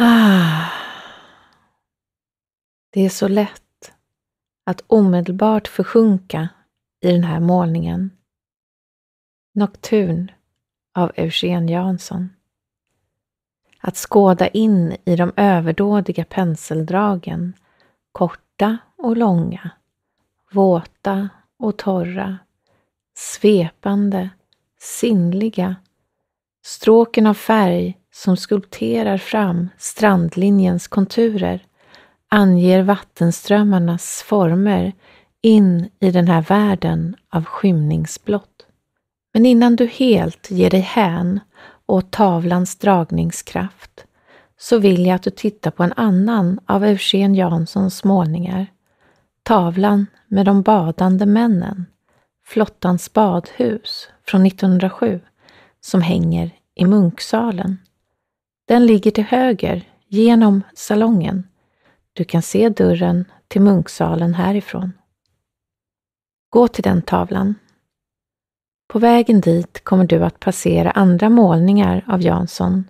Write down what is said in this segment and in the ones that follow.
Ah. Det är så lätt att omedelbart försjunka i den här målningen. Nocturn av Eugen Jansson. Att skåda in i de överdådiga penseldragen, korta och långa, våta och torra, svepande, sinnliga, stråken av färg som skulpterar fram strandlinjens konturer, anger vattenströmmarnas former in i den här världen av skymningsblått. Men innan du helt ger dig hän åt tavlans dragningskraft så vill jag att du tittar på en annan av Eugen Janssons målningar. Tavlan med de badande männen, Flottans badhus från 1907, som hänger i Munksalen. Den ligger till höger genom salongen. Du kan se dörren till Munksalen härifrån. Gå till den tavlan. På vägen dit kommer du att passera andra målningar av Jansson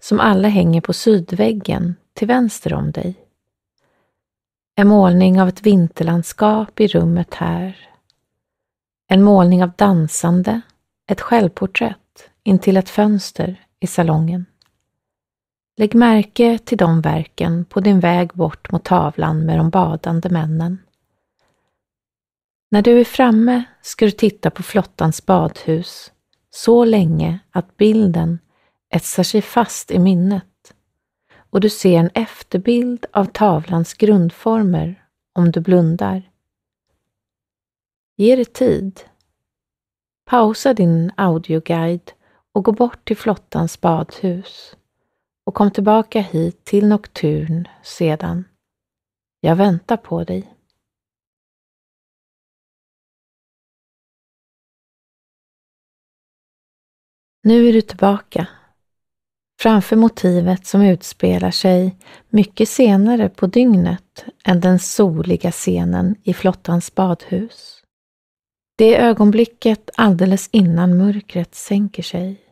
som alla hänger på sydväggen till vänster om dig. En målning av ett vinterlandskap i rummet här. En målning av dansande, ett självporträtt intill ett fönster i salongen. Lägg märke till de verken på din väg bort mot tavlan med de badande männen. När du är framme ska du titta på flottans badhus så länge att bilden etsar sig fast i minnet och du ser en efterbild av tavlans grundformer om du blundar. Ge det tid. Pausa din audioguide och gå bort till flottans badhus och kom tillbaka hit till Nocturn sedan. Jag väntar på dig. Nu är du tillbaka. Framför motivet som utspelar sig mycket senare på dygnet än den soliga scenen i flottans badhus. Det är ögonblicket alldeles innan mörkret sänker sig.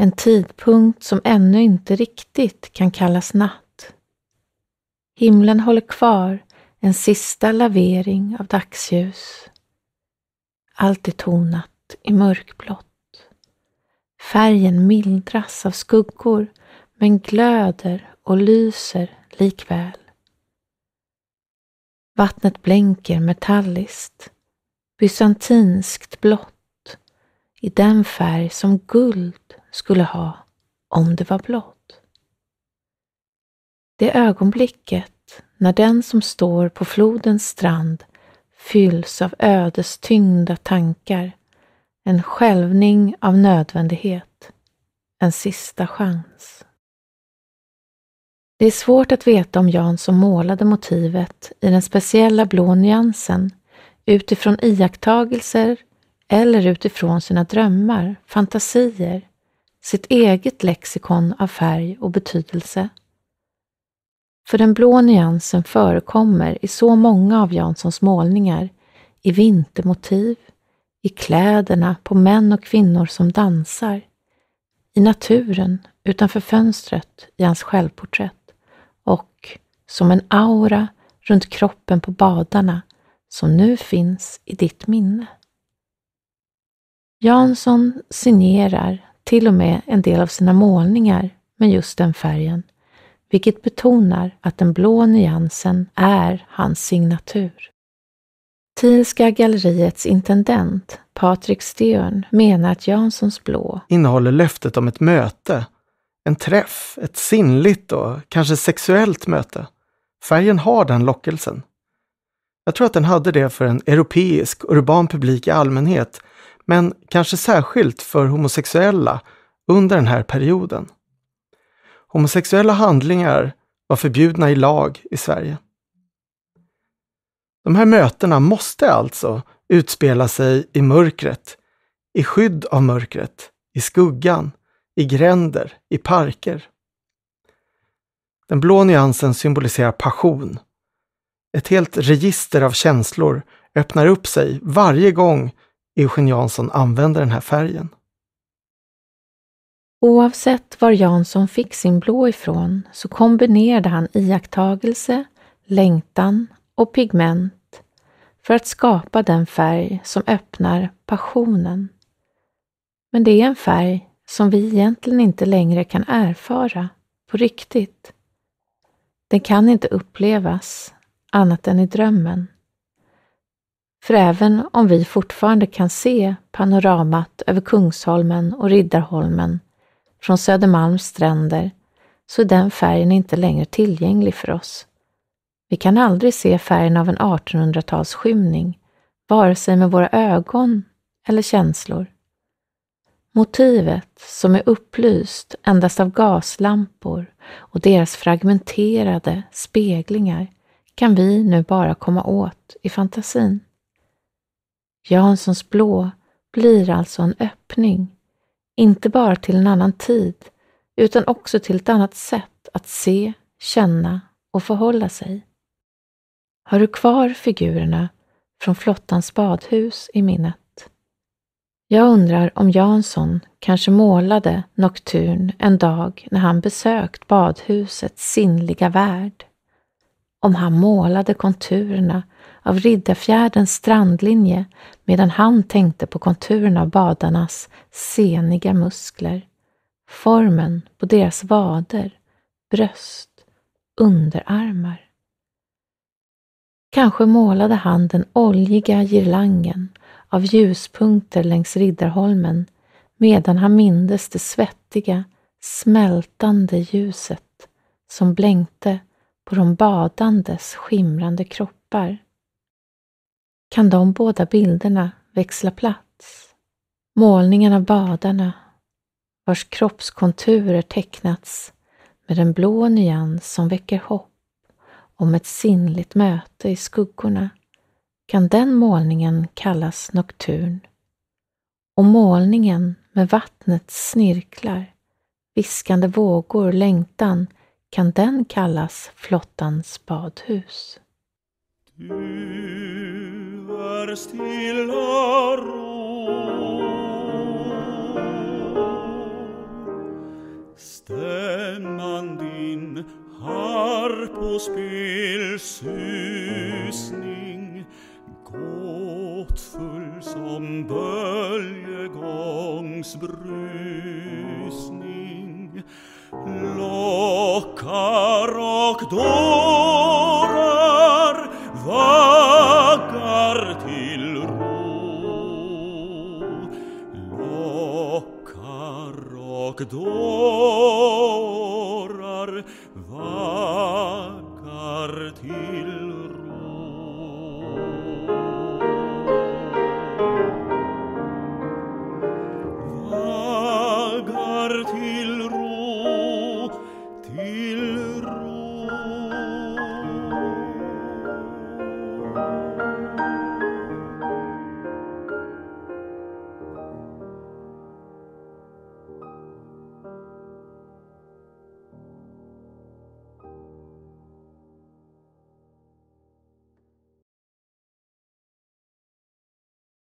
En tidpunkt som ännu inte riktigt kan kallas natt. Himlen håller kvar en sista lavering av dagsljus. Allt är tonat i mörkblått. Färgen mildras av skuggor men glöder och lyser likväl. Vattnet blänker metalliskt, bysantinskt blått i den färg som guld skulle ha om det var blått. Det ögonblicket när den som står på flodens strand fylls av ödestyngda tankar en skälvning av nödvändighet. En sista chans. Det är svårt att veta om Jan som målade motivet i den speciella blå nyansen utifrån iakttagelser eller utifrån sina drömmar, fantasier, sitt eget lexikon av färg och betydelse. För den blå nyansen förekommer i så många av Janssons målningar, i vintermotiv, i kläderna på män och kvinnor som dansar, i naturen utanför fönstret i hans självporträtt och som en aura runt kroppen på badarna som nu finns i ditt minne. Jansson signerar till och med en del av sina målningar med just den färgen, vilket betonar att den blå nyansen är hans signatur. Thielska galleriets intendent Patrik Stern, menar att Janssons blå innehåller löftet om ett möte, en träff, ett sinnligt och kanske sexuellt möte. Färgen har den lockelsen. Jag tror att den hade det för en europeisk urban publik i allmänhet, men kanske särskilt för homosexuella under den här perioden. Homosexuella handlingar var förbjudna i lag i Sverige. De här mötena måste alltså utspela sig i mörkret, i skydd av mörkret, i skuggan, i gränder, i parker. Den blå nyansen symboliserar passion. Ett helt register av känslor öppnar upp sig varje gång Eugen Jansson använder den här färgen. Oavsett var Jansson fick sin blå ifrån så kombinerade han iakttagelse, längtan och pigment för att skapa den färg som öppnar passionen. Men det är en färg som vi egentligen inte längre kan erfara på riktigt. Den kan inte upplevas annat än i drömmen. För även om vi fortfarande kan se panoramat över Kungsholmen och Riddarholmen från Södermalms stränder så är den färgen inte längre tillgänglig för oss. Vi kan aldrig se färgen av en 1800-talsskymning, vare sig med våra ögon eller känslor. Motivet, som är upplyst endast av gaslampor och deras fragmenterade speglingar, kan vi nu bara komma åt i fantasin. Janssons blå blir alltså en öppning, inte bara till en annan tid, utan också till ett annat sätt att se, känna och förhålla sig. Har du kvar figurerna från flottans badhus i minnet? Jag undrar om Jansson kanske målade Nocturne en dag när han besökt badhusets sinnliga värld. Om han målade konturerna av Riddarfjärdens strandlinje medan han tänkte på konturerna av badarnas seniga muskler, formen på deras vader, bröst, underarmar. Kanske målade han den oljiga girlangen av ljuspunkter längs Riddarholmen medan han mindes det svettiga, smältande ljuset som blänkte på de badandes skimrande kroppar. Kan de båda bilderna växla plats? Målningen av badarna, vars kroppskonturer tecknats med en blå nyans som väcker hopp om ett sinnligt möte i skuggorna kan den målningen kallas nokturn. Och målningen med vattnets snirklar, viskande vågor, längtan, kan den kallas flottans badhus. Du är stilla ro. Stämman din harpospels susning. Gåtfull som böljegångs brusning Carok dorar vagar til ro Lo carok dorar